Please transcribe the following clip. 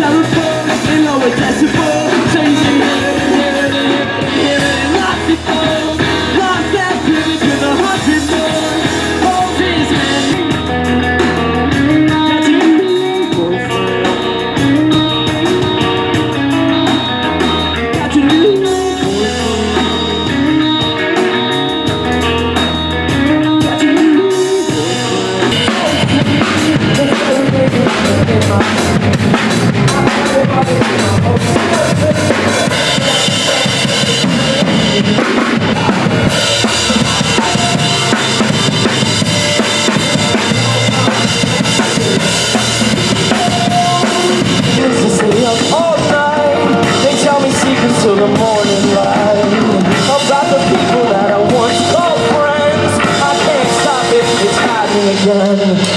ça me again